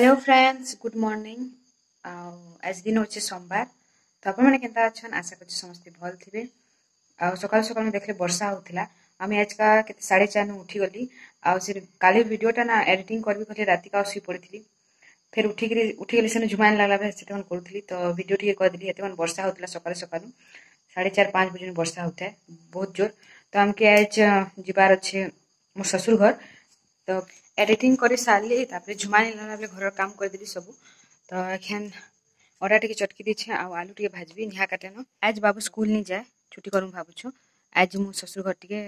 Hello friends good morning আজ দিন হচ্ছে সোমবার তো আপনার কেন আছেন আশা করছি সমস্তে ভাল থিবে সকাল সকাল দেখলে বর্ষা হোলা আমি আজকা কেতে সাড়ে চারু উঠিগলি সে কালি ভিডিওটা না এডিটিং করবি বলে কলে রাতিকা শুয়ে পড়েছিলি ফের উঠিকি উঠিগলি সেন ঝুমাইন লাগলা বেলা সেতক্ষণ করুলি তো ভিডিও টিকে করেদেলি এতক্ষণ বর্ষা হোলা সকাল সকাল সাড়ে চার পাঁচ বজে বর্ষা হোথায় বহুত জোর তো আমাকে আজ যাবার আছে মো শ্বশুর ঘর তো এডিটিং করে সারলি তাপরে ঝুমা নিলাম বেলে ঘরের কাম করেদেলি সবু তো এখন অটা টিকে চটকি দিছে আলু টিকে ভাজবি নিহা কাটেন আজ বাবু স্কুল নি যায় ছুটি করুম ভাবুছু আজ মো শ্বশুর ঘর টিকে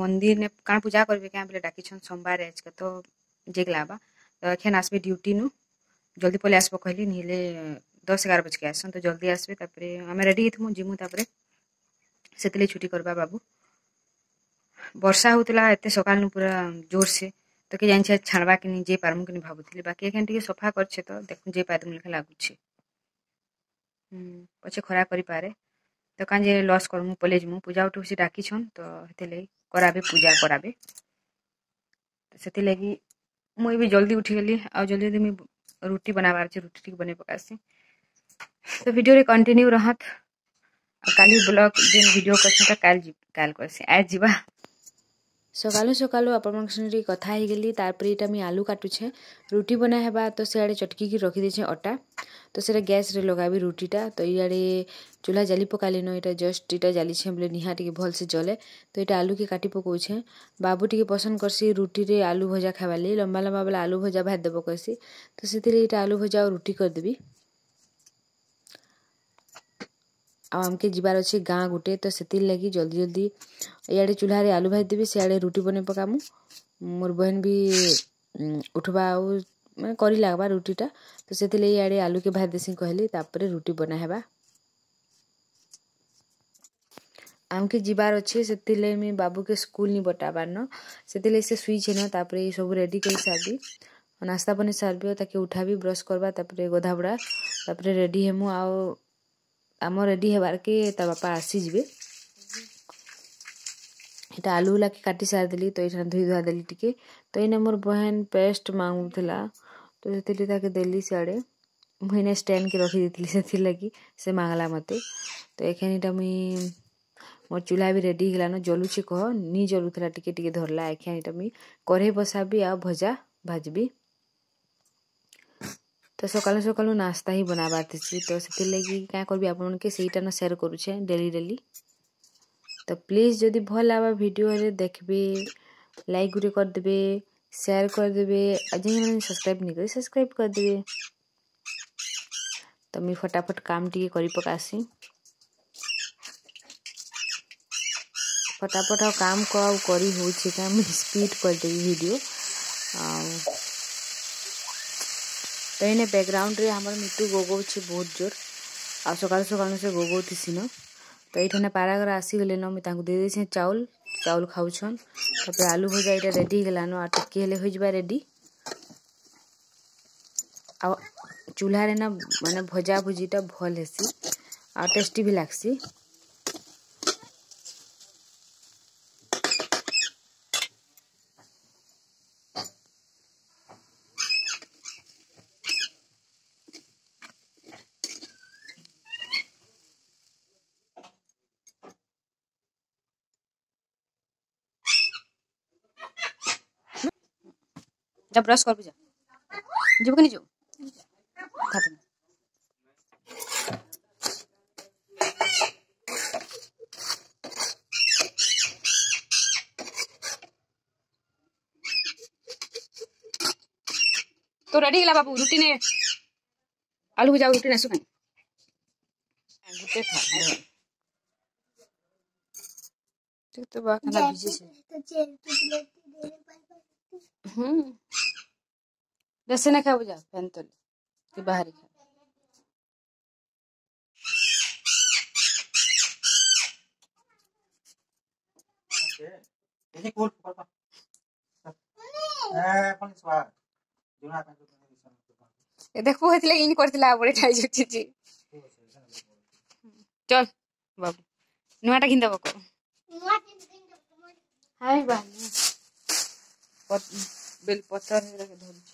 মন্দির নে কাণ পূজা করবে কেন বেলে ডাকিছন সোমবার আজকে তো জেগলা বা তো এখন আসবে ডিউটি নু জলদি পলে আসবো কহিলি নিলে দশ এগারো বজকে আসছন তো জলদি আসবে তাপরে আমি রেডি হইথমু জিমু তাপরে সেতলে ছুটি করবা বাবু ବର୍ଷା ହଉଥିଲା ଏତେ ସକାଳୁ ପୁରା ଜୋରସେ তোকে জানিছি আজ ছাড়বা কিনি যে পারমু কিনি ভাবুଥିଲି বাকি এখানে ଟିକେ সফা করছে তো দেখুন যে পারমু লেখা লাগুছে হুম পছে খরা করি পারে তো কাঁ যে লস করমু পলে যমু পূজা উঠু সে ডাকিছন তো হেতেলে করাবে পূজা করাবে ସେଥିଲାଗି ମୁଇଁ ବି ଜଲ୍ଦି ଉଠିଗଲି ଆଉ ଜଲ୍ଦି ଜଲ୍ଦି ମୁଇଁ ରୁଟି ବନାବାର୍ ଅଛେ ରୁଟି ଟିକେ ବନେଇ ପକାସି ତ ଭିଡ଼ିଓରେ କଣ୍ଟିନ୍ୟୁ ରହତ ଆଉ କାଲି ବ୍ଲଗ୍ ଯେନ୍ ଭିଡ଼ିଓ କରିଛନ୍ ତ କାଲି କାଲ୍ କର୍ସି ଆଜ୍ ଯିବା ସକାଳୁ ସକାଳୁ ଆପଣମାନଙ୍କ ସାଙ୍ଗରେ ଟିକେ କଥା ହେଇଗଲି ତାପରେ ଏଇଟା ମୁଇଁ ଆଲୁ କାଟୁଛେ ରୁଟି ବନା ହେବା ତ ସେଆଡ଼େ ଚଟକିକି ରଖିଦେଇଛେ ଅଟା ତ ସେଟା ଗ୍ୟାସ୍ରେ ଲଗାବି ରୁଟିଟା ତ ଇଆଡ଼େ ଚୁଲା ଜାଲି ପକାଲିନ ଏଇଟା ଜଷ୍ଟ ଇଟା ଜାଲିଛେ ବୋଲେ ନିହାଁ ଟିକେ ଭଲସେ ଜଲେ ତ ଏଇଟା ଆଲୁକେ କାଟି ପକଉଛେ ବାବୁ ଟିକେ ପସନ୍ଦ କର୍ସି ରୁଟିରେ ଆଲୁ ଭଜା ଖାଇବାର୍ ଲାଗି ଲମ୍ବା ଲମ୍ବା ବେଲେ ଆଲୁ ଭଜା ଭାତ ଦେବ କହେସି ତ ସେଥିରେ ଏଇଟା ଆଲୁ ଭଜା ଆଉ ରୁଟି କରିଦେବି आमके जबार अच्छे गाँ गोटे तो से लगी जल्दी जल्दी इे चूल्हा आलू भाज देवी सियाड़े रुटी बन पका मोर बहन भी उठवा आ मैंने कर लगवा रुटीटा तो से लगे आलू के भाज देसी कहली तापर रुटी बनाहबा आमके जबार अच्छे से बाबू के स्कूल नहीं बटाबार न से सुच है नापर ये सब रेडी कर सारि नास्ता बन सारे उठा भी ब्रश करवा गधा बुड़ा तापर रेडी हेमु आ ଆମ ରେଡ଼ି ହେବାର୍କେ ତା ବାପା ଆସିଯିବେ ଏଇଟା ଆଲୁ ଗୁଲାକେ କାଟି ସାରିଦେଲି ତ ଏଇଟା ଧୋଇ ଧୁଆ ଦେଲି ଟିକେ ତ ଏଇନେ ମୋର ବହେନ୍ ପେଷ୍ଟ ମାଗୁଥିଲା ତ ସେଥିଲାଗି ତାକେ ଦେଲି ସିଆଡ଼େ ମୁଁ ଏଇନେ ଷ୍ଟାଣ୍ଡକେ ରଖିଦେଇଥିଲି ସେଥିଲାଗି ସେ ମାଗଲା ମୋତେ ତ ଏଖାନିଟା ମୁଇଁ ମୋର ଚୁଲା ବି ରେଡ଼ି ହେଇଗଲାନ ଜଲୁଛି କହ ନି ଜଲୁଥିଲା ଟିକେ ଟିକେ ଧରଲା ଏଖାନିଟା ମୁଇଁ କରେଇ ବସାବି ଆଉ ଭଜା ଭାଜବି तो सकाल सकाल नास्ता ही बना तो से क्या करी आपटा ना सेयर करुचे डेली डेली तो प्लीज जदि भल लगा भिड देखे लाइक गुटे करदे सेयार करदे जी सब्सक्राइब नहीं कर सब्सक्राइब करदे तो मुझे फटाफट काम टी कर पकासी फटाफट काम को आम स्पीड करदेवी भिडियो आ ଏଇନେ ବ୍ୟାକ୍ଗ୍ରାଉଣ୍ଡରେ ଆମର ମିଟୁ ଗୋଗଉଛି ବହୁତ ଜୋର ଆଉ ସକାଳୁ ସକାଳୁ ସେ ଗୋଗଉଥିସିନ ତ ଏଇଠାନେ ପାରାଗର ଆସିଗଲେନ ମୁଇଁ ତାଙ୍କୁ ଦେଇଦେଇଛେ ଚାଉଲ ଚାଉଲ ଖାଉଛନ୍ ତାପରେ ଆଲୁ ଭଜା ଏଇଟା ରେଡ଼ି ହେଇଗଲାନ ଆଉ ଟିକେ ହେଲେ ହୋଇଯିବା ରେଡ଼ି ଆଉ ଚୁଲ୍ହାରେ ନା ମାନେ ଭଜା ଭୁଜିଟା ଭଲ୍ ହେସି ଆଉ ଟେଷ୍ଟି ବି ଲାଗ୍ସି जा ब्रश कर যা যাবো কেন যাবো থাকে না तो रेडी गला बाबू रुटी ने आलू भुजा रुटी ने सुखाई गुटे खा ठीक तो, तो बाखना भिजे से तो हम्म ଦେଶୀ ନା ଖାଇବୁ ଯା ଫ୍ୟାନ୍ ତୋଲି କି ବାହାରି ଖାଇବୁ Ini cool, apa? Eh, paling suara. Jangan apa itu. দেখো হয়েছিল ইন করছিল আবার এটাই জুটিছি চল বাবু নুয়াটা কিনতে পাবো হাই বাহ বেল পচার ধরছি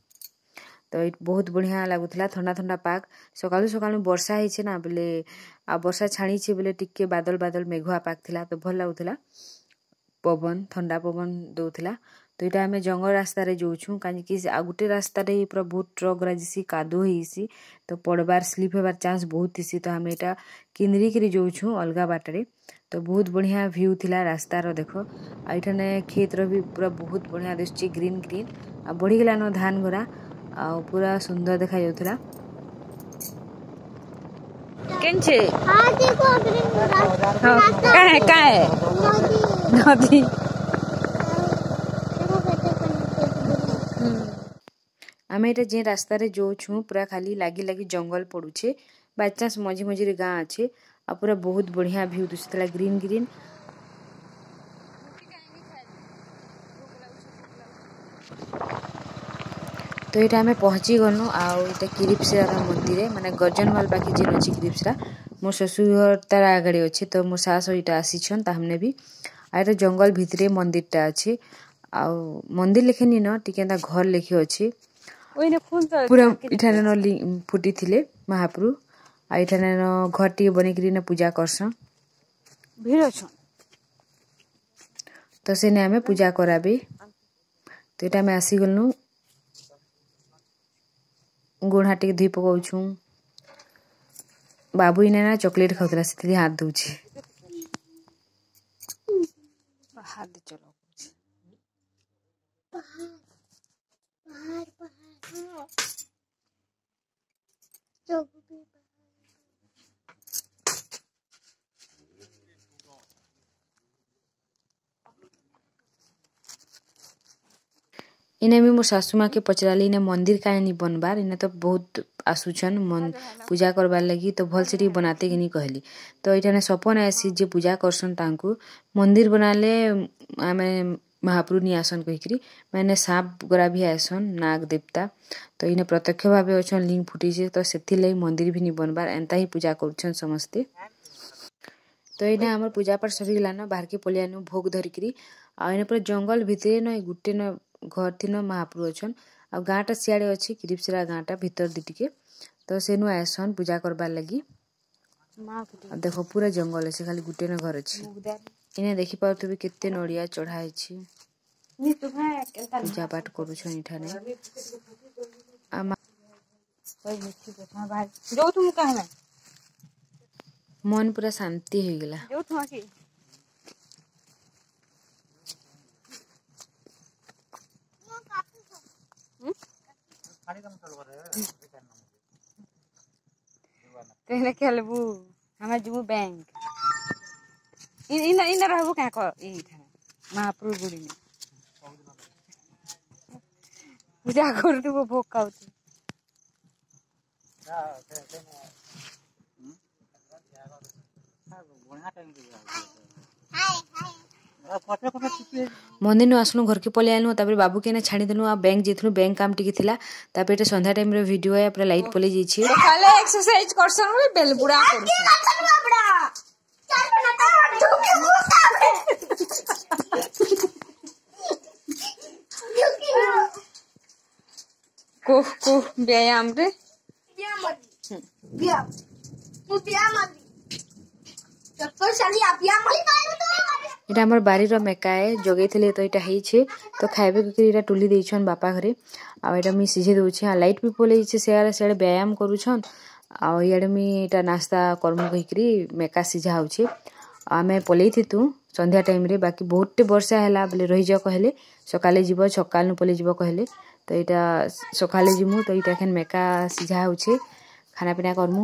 ତ ଏଇଠି ବହୁତ ବଢ଼ିଆ ଲାଗୁଥିଲା ଥଣ୍ଡା ଥଣ୍ଡା ପାଗ ସକାଳୁ ସକାଳୁ ବର୍ଷା ହେଇଛେ ନା ବେଲେ ଆଉ ବର୍ଷା ଛାଣିଛେ ବେଲେ ଟିକେ ବାଦଲ ବାଦଲ ମେଘୁଆ ପାଗ ଥିଲା ତ ଭଲ ଲାଗୁଥିଲା ପବନ ଥଣ୍ଡା ପବନ ଦଉଥିଲା ତ ଏଇଟା ଆମେ ଜଙ୍ଗଲ ରାସ୍ତାରେ ଯାଉଛୁଁ କାହିଁକି ଆଉ ଗୋଟେ ରାସ୍ତାରେ ପୁରା ବହୁତ ଟ୍ରକ୍ ରାଜିସି କାଦୁଅ ହେଇସି ତ ପଡ଼ବାର ସ୍ଲିପ୍ ହେବାର ଚାନ୍ସ ବହୁତ ଥିସି ତ ଆମେ ଏଇଟା କିନ୍ଦିରିକିରି ଯାଉଛୁଁ ଅଲଗା ବାଟରେ ତ ବହୁତ ବଢ଼ିଆ ଭ୍ୟୁ ଥିଲା ରାସ୍ତାର ଦେଖ ଆଉ ଏଠାନେ କ୍ଷେତ୍ର ବି ପୁରା ବହୁତ ବଢ଼ିଆ ଦିଶୁଛି ଗ୍ରୀନ୍ ଗ୍ରୀନ୍ ଆଉ ବଢ଼ିଗଲାନ ଧାନ ଗରା ଆଉ ପୁରା ସୁନ୍ଦର ଦେଖାଯାଉଥିଲା କେଞ୍ଚେ କାଏ ନଦୀ ଆମେ ଏଇଟା ଯେ ରାସ୍ତାରେ ଯୋଉଛୁ ପୁରା ଖାଲି ଲାଗି ଲାଗି ଜଙ୍ଗଲ ପଡ଼ୁଛେ ବାଇଚାନ୍ସ ମଝି ମଝିରେ ଗାଁ ଅଛେ ଆଉ ପୁରା ବହୁତ ବଢ଼ିଆ ଭ୍ୟୁ ଦିଶୁଥିଲା ଗ୍ରୀନ୍ ଗ୍ରୀନ୍ ତ ଏଇଟା ଆମେ ପହଞ୍ଚିଗଲୁ ଆଉ ଏଇଟା କିରିପ୍ସରା ମନ୍ଦିରେ ମାନେ ଗର୍ଜନୱାଲ ପାଖେ ଯେନ୍ ଅଛି କିରିପ୍ସରା ମୋ ଶ୍ୱଶୁର ତାର ଆଗରେ ଅଛି ତ ମୋ ଶାଶ ଇଟା ଆସିଛନ୍ ତାହାମାନେ ବି ଆଉ ଏଇଟା ଜଙ୍ଗଲ ଭିତରେ ମନ୍ଦିରଟା ଅଛି ଆଉ ମନ୍ଦିର ଲେଖେନି ନ ଟିକେ ଏନ୍ତା ଘର ଲେଖି ଅଛି ପୁରା ଏଠାରେ ନ ଫୁଟିଥିଲେ ମହାପ୍ରଭୁ ଆଉ ଏଠାରେ ନ ଘର ଟିକେ ବନେଇକିରି ନ ପୂଜା କରସନ୍ ଭିଡ଼ ଅଛନ୍ ତ ସେନେ ଆମେ ପୂଜା କରାବେ ତ ଏଇଟା ଆମେ ଆସିଗଲୁ ଗୁଣା ଟିକେ ଧୋଇ ପକାଉଛୁ ବାବୁ ଏଇନା ନା ଚକୋଲେଟ୍ ଖାଉଥିଲା ସେଥିରେ ହାତ ଦେଉଛି ହାତ ଚଲାଉ ଇନେ ବି ମୋର୍ ଶାଶୁ ମା'କେ ପଚ୍ରାଲି ଇନେ ମନ୍ଦିର୍ କାଇଁ ନି ବନ୍ବାର୍ ଇନେ ତ ବହୁତ୍ ଆସୁଛନ୍ ପୂଜା କର୍ବାର୍ ଲାଗି ତ ଭଲ୍ସେ ଟିକେ ବନାତେ କିନି କହେଲି ତ ଇଠାନେ ସପନ୍ ଆଏସି ଯେ ପୂଜା କର୍ସନ୍ ତାହାକୁଁ ମନ୍ଦିର୍ ବନାଲେ ଆମେ ମହାପ୍ରଭୁ ନି ଆଏସନ୍ କହିକିରି ମାନେ ସାପ୍ ଗୁରା ବି ଆଏସନ୍ ନାଗ୍ ଦେବତା ତ ଇନେ ପ୍ରତ୍ୟକ୍ଷ ଭାବେ ଅଛନ୍ ଲିଙ୍ଗ୍ ଫୁଟିଛେ ତ ସେଥିର୍ଲାଗି ମନ୍ଦିର୍ ବି ନି ବନ୍ବାର୍ ଏନ୍ତା ହିଁ ପୂଜା କରୁଛନ୍ ସମସ୍ତେ ତ ଇନେ ଆମର୍ ପୂଜାପାଠ୍ ସରିଗଲାନ ବାହାର୍କେ ପଲେଇ ଆଏଲୁ ଭୋଗ୍ ଧରିକିରି ଆଉ ଇନେ ପୁରା ଜଙ୍ଗଲ୍ ଭିତ୍ରେ ନ ଗୁଟେ ନ ଘରଥିନ ମହାପ୍ରଭୁ ଅଛନ୍ ଆଉ ଗାଁଟା ସିଆଡ଼େ ଅଛି କିରିପସିରା ଗାଁଟା ଭିତର ଦି ଟିକେ ତ ସେନୁ ଆଏସନ୍ ପୂଜା କରବାର୍ ଲାଗି ଦେଖ ପୁରା ଜଙ୍ଗଲ ଅଛି ଖାଲି ଗୁଟେ ନ ଘର ଅଛି ଏଇନା ଦେଖିପାରୁଥିବେ କେତେ ନଡ଼ିଆ ଚଢ଼ା ହେଇଛି ପୂଜା ପାଠ କରୁଛନ୍ ଏଠାନେ ମନ ପୁରା ଶାନ୍ତି ହେଇଗଲା कहले खेलबु हमें जीव बैंक इन इन इन रहबू कहाँ को महाप्रभु गुड़ी में पूजा कर भोग खाऊ तो। हाय हाय ମନ୍ଦିର ନୁ ଆସିଲୁ ଘରକେ ପଳେଇ ଆଇଲୁ ତାପରେ ବାବୁ କେନେ ଛାଡ଼ିଦେଲୁ ଆଉ ବ୍ୟାଙ୍କ ଯାଇଥିଲୁ ବ୍ୟାଙ୍କ କାମ ଟିକେ ଥିଲା ତାପରେ ଏଟା ସନ୍ଧ୍ୟା ଟାଇମ୍ର ଭିଡ଼ିଓ ପୁରା ଲାଇଟ ପଳେଇ ଯାଇଛି ବ୍ୟାୟାମରେ ବ୍ୟାୟାମ ବ୍ୟାୟାମ এটা আমার বাড়ির মেକାଏ ଯୋଗେଇଥିଲେ ତ ଏଇଟା ହେଇଛି ତ ଖାଇବାକୁ ଏଇଟା ଟୁଲି ଦେଇଛନ୍ ବାପା ଘରେ ଆଉ ଏଇଟା ମୁଇଁ ସିଝେଇ ଦେଉଛି ଆଉ ଲାଇଟ୍ ବି ପଲେଇଛି ସେଆଡ଼େ ସେଆଡ଼େ ବ୍ୟାୟାମ କରୁଛନ୍ ଆଉ ଇଆଡ଼େ ମୁଇଁ ଏଇଟା ନାସ୍ତା କର୍ମ କହିକିରି ମେକା ସିଝା ହଉଛି ଆମେ ପଲେଇଥିତୁ ସନ୍ଧ୍ୟା ଟାଇମ୍ରେ ବାକି ବହୁତଟେ ବର୍ଷା ହେଲା ବୋଲେ ରହିଯାଅ କହିଲେ ସକାଳେ ଯିବ ସକାଳୁ ପଲେଇଯିବ କହିଲେ ତ ଏଇଟା ସକାଳେ ଯିମୁ ତ ଏଇଟା ଏଖେନ୍ ମେକା ସିଝା ହଉଛେ ଖାନାପିନା କର୍ମୁ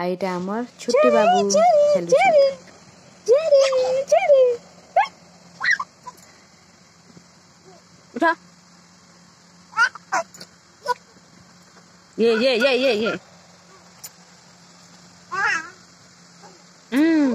আর এটা আমার ছুটি বাবু খেলুছে উঠা ये ये ये ये ये हम्म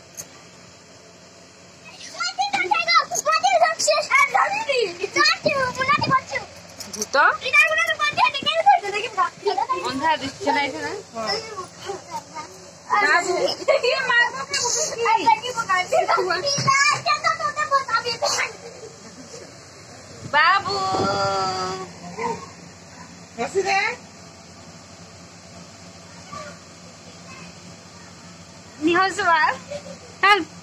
अंधा चलाए थे ना बाबू निहोल सवाल हेल्प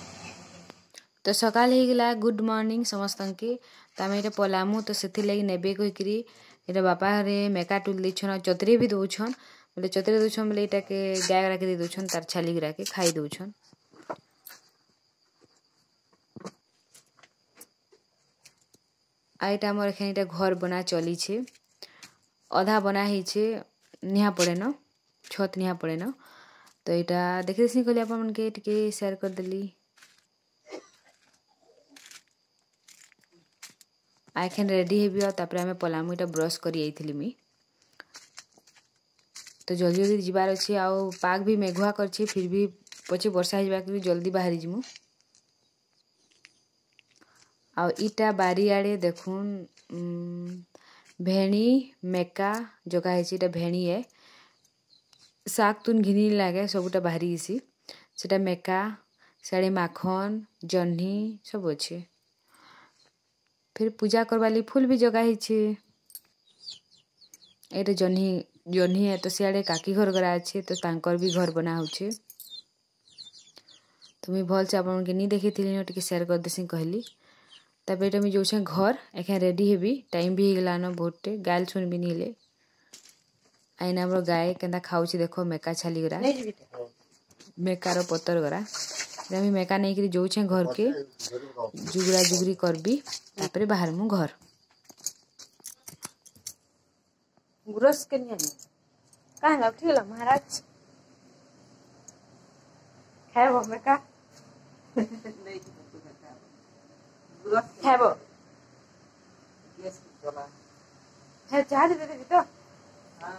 ତ ସକାଳ ହେଇଗଲା ଗୁଡ଼୍ ମର୍ଣ୍ଣିଂ ସମସ୍ତଙ୍କୁ ତ ଆମେ ଏଇଟା ପଲାମୁ ତ ସେଥିଲାଗି ନେବେ କହିକିରି ଏଇଟା ବାପା ଘରେ ମେକା ଟୁଲ୍ ଦେଇଛନ୍ ଆଉ ଚତ୍ରି ବି ଦଉଛନ୍ ବୋଲେ ଚତ୍ରି ଦଉଛନ୍ ବୋଲେ ଇଟାକେ ଗାଏ ଗୁଡ଼ାକେ ଦେଇ ଦଉଛନ୍ ତାର୍ ଛାଲି ଗୁଡ଼ାକେ ଖାଇ ଦଉଛନ୍ ଆଉ ଏଇଟା ଆମର ଏଖେନ୍ ଏଇଟା ଘର୍ ବନା ଚଲିଛେ ଅଧା ବନା ହେଇଛେ ନିହା ପଡ଼େନ ଛତ୍ ନିହା ପଡ଼େନ ତ ଏଇଟା ଦେଖିଦେସି କହିଲି ଆପଣମାନକେ ଟିକେ ସେୟାର୍ କରିଦେଲି ଆଖେନ୍ ରେଡ଼ି ହେବି ଆଉ ତାପରେ ଆମେ ପଲାମୁ ଏଇଟା ବ୍ରସ୍ କରି ଯାଇଥିଲି ମୁଇଁ ତ ଜଲ୍ଦି ଜଲ୍ଦି ଯିବାର ଅଛି ଆଉ ପାଗ ବି ମେଘୁଆ କରିଛି ଫିର୍ ବି ପଛେ ବର୍ଷା ହେଇଯିବାକେ ବି ଜଲ୍ଦି ବାହାରି ଯିମୁ ଆଉ ଇଟା ବାରିଆଡ଼େ ଦେଖୁନ୍ ଭେଣି ମେକା ଜଗା ହେଇଛି ଇଟା ଭେଣି ଏ ଶାଗ୍ ତୁନ୍ ଘିନି ଲାଗେ ସବୁଟା ବାହାରି ଗେସି ସେଟା ମେକା ସିଆଡ଼େ ମାଖନ୍ ଜହ୍ନି ସବୁ ଅଛେ ଫିର୍ ପୂଜା କରବାର୍ ଲାଗି ଫୁଲ୍ ବି ଜଗା ହେଇଛେ ଏଇଟା ଜହ୍ନି ଜହ୍ନି ତ ସିଆଡ଼େ କାକି ଘର ଗରା ଅଛେ ତ ତାଙ୍କର ବି ଘର ବନା ହଉଛେ ତ ମୁଇଁ ଭଲ୍ସେ ଆପଣକେ ନି ଦେଖିଥିଲି ନ ଟିକେ ସେୟାର କରିଦେସି କହିଲି ତାପରେ ଏଇଟା ମୁଇଁ ଯାଉଛେଁ ଘର ଏଖେଁ ରେଡ଼ି ହେବି ଟାଇମ୍ ବି ହେଇଗଲାନ ବହୁତଟେ ଗାଏଲ୍ ଶୁନ୍ ବି ନିଲେ ଆଇନା ଆମର ଗାଏ କେନ୍ତା ଖାଉଛି ଦେଖ ମେକା ଛାଲି ଗରା ମେକାର ପତର ଗରା भी मेका नहीं करी जो छे घर के जुगरा जुगरी कर भी तापरे बाहर मु घर गुरस के नहीं का हंगा उठला महाराज खाय बो मेका नहीं तो खाय बो यस चला है चाय दे दे हां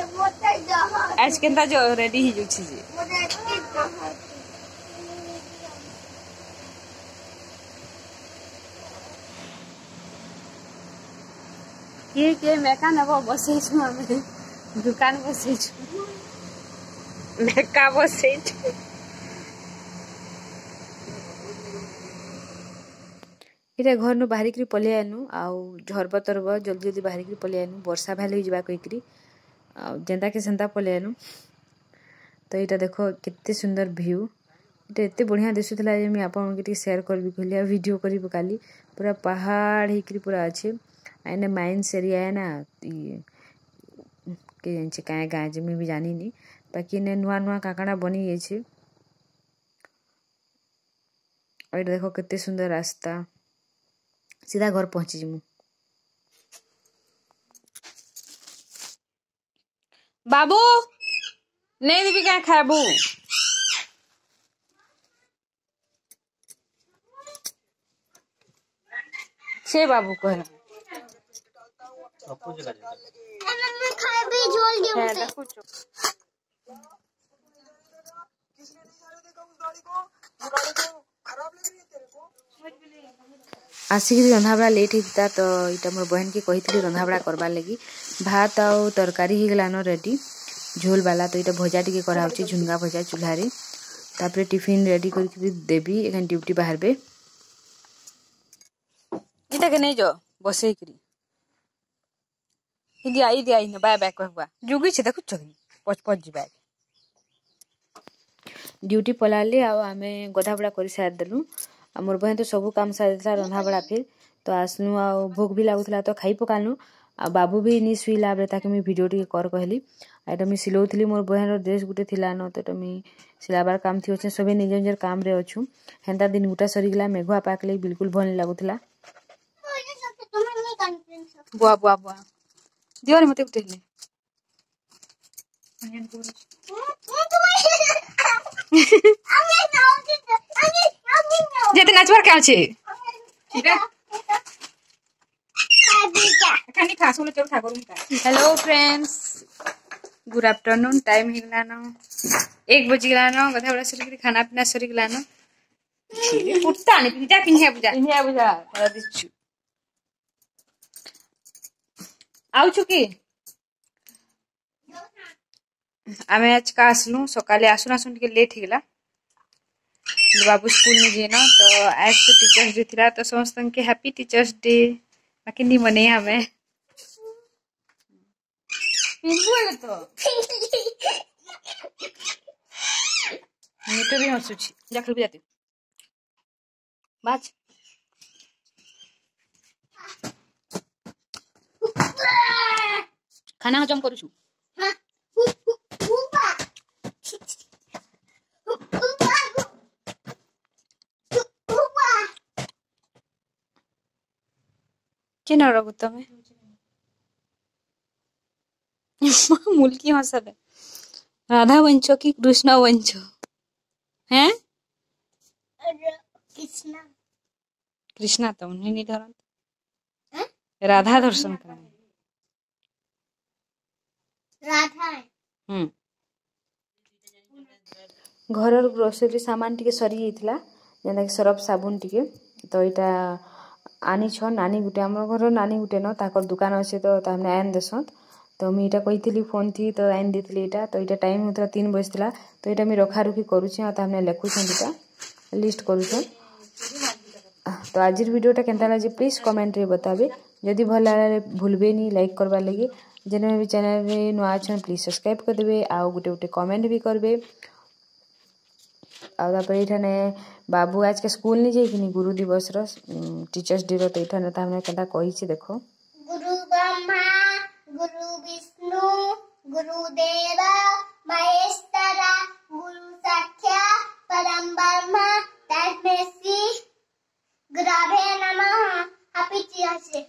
ඇස්කෙන්තා ජෝරෙඩි හිජුක්සිසි કે કે મેકા નવો બસે છું અમે દુકાન બસે છું મેકા બસે છું ଏଇଟା ଘରନୁ ବାହାରିକିରି ପଲେଇ ଆନୁ ଆଉ ଝରବ ତରବ ଜଲ୍ଦି ଜଲ୍ଦି ବାହାରିକିରି ପଲେଇ ଆନୁ ବର୍ଷା ଭାଲେ ଯିବା କହିକିରି ଯେନ୍ତାକି ସେନ୍ତା ପଲେଇ ଆଇଲୁ ତ ଏଇଟା ଦେଖ କେତେ ସୁନ୍ଦର ଭ୍ୟୁ ଏଇଟା ଏତେ ବଢ଼ିଆ ଦିଶୁଥିଲା ଯେ ମୁଇଁ ଆପଣଙ୍କୁ ଟିକେ ସେୟାର କରିବି କହିଲି ଆଉ ଭିଡ଼ିଓ କରିବି କାଲି ପୁରା ପାହାଡ଼ ହେଇକିରି ପୁରା ଅଛେ ଆଇନେ ମାଇନ୍ସ ଏରିଆ ନା କେ ଜାଣିଛେ କାଏଁ କାଏଁ ଯେ ମୁଇଁ ବି ଜାନିନି ବାକି ନେ ନୂଆ ନୂଆ କାଣା କାଣା ବନି ଯାଇଛେ ଏଇଟା ଦେଖ କେତେ ସୁନ୍ଦର ରାସ୍ତା ସିଧା ଘର ପହଞ୍ଚିଯିମୁ বাবু নেই দিবি কেন খাবু সে বাবু কহিল হ্যাঁ, खराब आसिक रंधाबड़ा लेट होता तो यहाँ मोर बहन के कही रंधाबड़ा करवा लगी भात आउ तरकारी होगलान रेडी झोल बाला तो ये भजा टी करा झुनगा भजा चूल्हार तापर टीफिन रेडी कर देवी एक ड्यूटी बाहर जीता के नहीं जो बसे ड्यूटी पलाली आम गधापड़ा कर सारीदेलू ଆଉ ମୋର୍ ବହେଁ ତ ସବୁ କାମ୍ ସାରିଥିଲା ରନ୍ଧାବଢ଼ା ଫିର୍ ତ ଆସ୍ନୁ ଆଉ ଭୋକ୍ ବି ଲାଗୁଥିଲା ତ ଖାଇ ପକାଲୁ ଆଉ ବାବୁ ବି ନି ଶୁଇଲା ବେଲେ ତାକେ ମୁଇଁ ଭିଡ଼ିଓ ଟିକେ କର୍ କହେଲି ଆଉ ଇଟା ମୁଇଁ ସିଲଉଥିଲି ମୋର୍ ବହେଁର ଡ୍ରେସ୍ ଗୁଟେ ନ ତ ଇଟା ମୁଇଁ ସିଲାବାର୍ କାମ୍ ଥି ଅଛେ ସଭେ ନିଜର୍ ନିଜର୍ କାମ୍ରେ ଅଛୁ ହେନ୍ତା ଦିନ୍ ଗୁଟା ସରିଗଲା ମେଘୁଆ ପାଗ୍ ଲାଗି ବିଲ୍କୁଲ୍ ଭଲ୍ ନି ଲାଗୁଥିଲା ବୁଆ ବୁଆ ବୁଆ ଦିଅରେ ମୋତେ ଗୁଟେ ହେଲେ দরকার আছে hello friends good afternoon time ही गलानो एक बजे गलानो गधा बड़ा सरी खाना पीना सरी गलानो कुर्ता नहीं पिंजा पिंजा बुझा पिंजा बुझा बड़ा दिछु আমি আজকে আসলু সকালে আসুন আসুন টিকে লেট হয়ে बाबू स्कूल में जे ना तो आज तो टीचर्स डे थी तो समस्त के हैप्पी टीचर्स डे बाकी नहीं मने हमें तो तो भी हम सोची जाखल भी जाती बाज खाना हजम करू Quién ahora Gutame? मुल्की हंसल है राधा वंशो की कृष्णा वंशो है कृष्णा कृष्णा तो उन्हें नहीं धरन राधा दर्शन कर राधा हम्म ଘରର ଗ୍ରୋସରୀ ସାମାନ ଟିକେ ସରିଯାଇଥିଲା ଯେନ୍ତାକି ସରଫ ସାବୁନ ଟିକେ ତ ଏଇଟା ଆନିଛନ୍ ନାନୀ ଗୁଟେ ଆମର ଘର ନାନୀ ଗୁଟେ ନ ତାଙ୍କର ଦୁକାନ ଅଛେ ତ ତାମାନେ ଆଇନ୍ ଦେସନ୍ ତ ମୁଇଁ ଏଇଟା କହିଥିଲି ଫୋନ୍ ଥି ତ ଆଇନ୍ ଦେଇଥିଲି ଏଇଟା ତ ଏଇଟା ଟାଇମ୍ ହଉଥିଲା ତିନ୍ ବଜିଥିଲା ତ ଏଇଟା ମୁଇଁ ରଖାରୁଖି କରୁଛେଁ ଆଉ ତାମାନେ ଲେଖୁଛନ୍ ଇଟା লিস্ট କରୁଛନ୍ ତ আজির ଭିଡ଼ିଓଟା କେନ୍ତା লাগে ପ୍ଲିଜ୍ কমেন্টরে ବତାବେ ଯଦି ভাল লাগলে ভুলবেনি ଲାଇକ୍ করবার ଲାଗି যেন ବି রে ନୂଆ ଅଛନ୍ ପ୍ଲିଜ୍ সবসক্রাইব କରିଦେବେ ଆଉ গোটে গোটে কমেন্ট ବି করবে ଆଉ ତାପରେ ଏଇଠାନେ ବାବୁ ଆଜକେ ସ୍କୁଲ୍ ନି ଯାଇକିନି ଗୁରୁ ଦିବସର ଟିଚର୍ସ ଡେର ତ ଏଇଠାନେ ତାମାନେ କେନ୍ତା କହିଛି ଦେଖ ଗୁରୁ ବ୍ରହ୍ମା ଗୁରୁ ବିଷ୍ଣୁ ଗୁରୁ ଦେବ ମହେଶ୍ୱରା ଗୁରୁ ସାକ୍ଷା ପରମ ବ୍ରହ୍ମା ତସ୍मै ଶ୍ରୀ ଗୁରଭେ ନମଃ ହାପି ଚିଆସେ